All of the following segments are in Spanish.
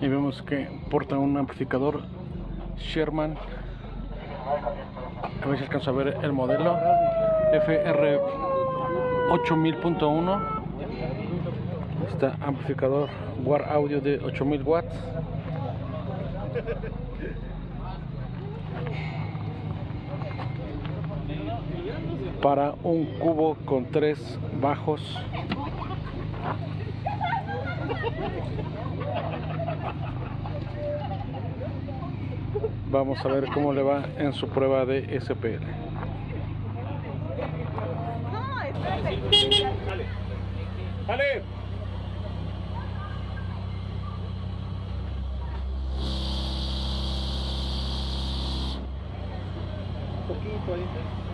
Y vemos que porta un amplificador Sherman. A ver si alcanzo a ver el modelo. FR 8000.1. Está amplificador War Audio de 8000 watts. Para un cubo con tres bajos. Vamos a ver cómo le va en su prueba de SPL. ¡Dale! poquito ahí.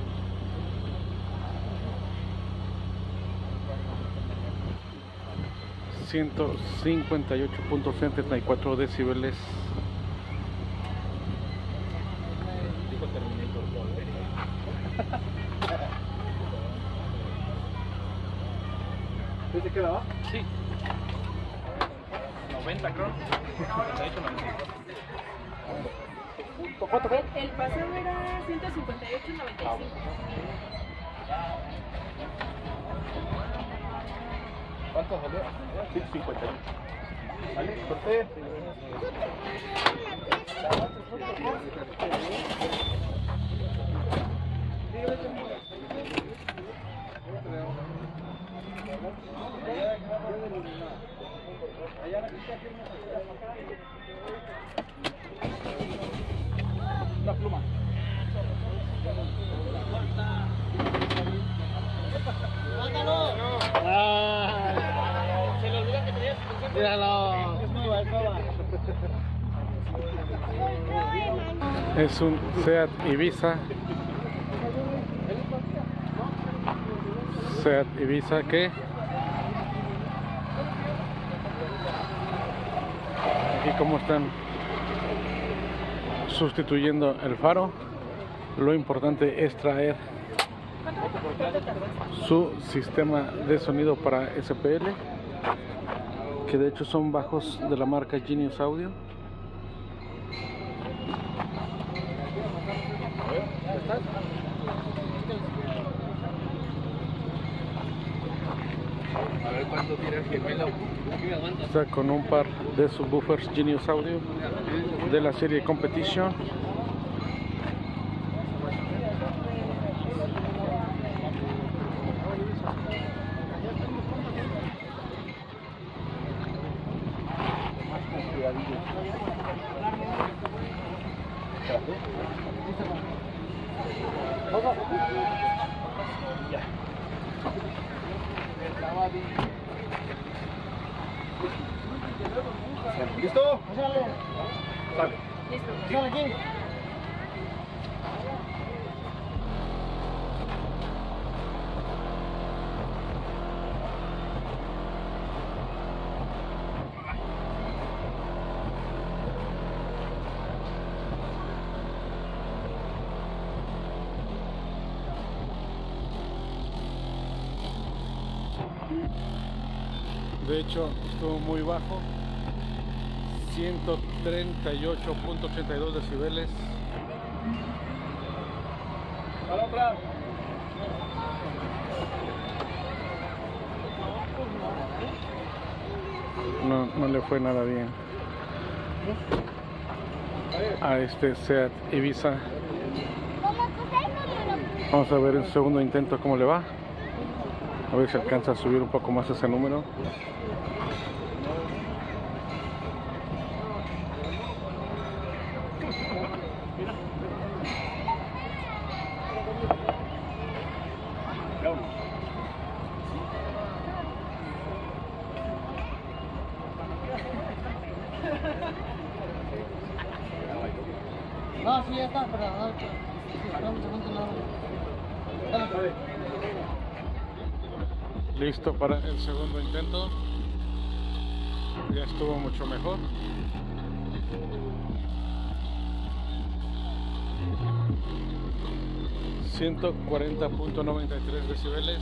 158.74 decibeles. Dijo Terminator ¿Sí se queda va? Sí. 90 creo. 98, 95. ¿Cuánto fue? El pasado era 158.95. ¿Cuánto salió? 151. ¿Vale? Corté. Una Es un Seat Ibiza. Seat Ibiza que aquí como están sustituyendo el faro lo importante es traer su sistema de sonido para SPL que de hecho son bajos de la marca Genius Audio. Está con un par de subwoofers Genius Audio de la serie Competition ¿Listo? Sale. De hecho estuvo muy bajo. 138.82 decibeles A la otra. no, no le fue nada bien. A este Seat Ibiza. Vamos a ver en su segundo intento cómo le va a ver si alcanza a subir un poco más ese número No, sí, ya está, pero no, un segundo, no. Listo para el segundo intento ya estuvo mucho mejor 140.93 decibeles.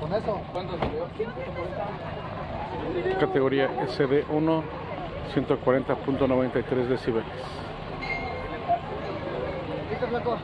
Con eso. Categoría SD1, 140.93 decibeles. ¿Listo, flaco?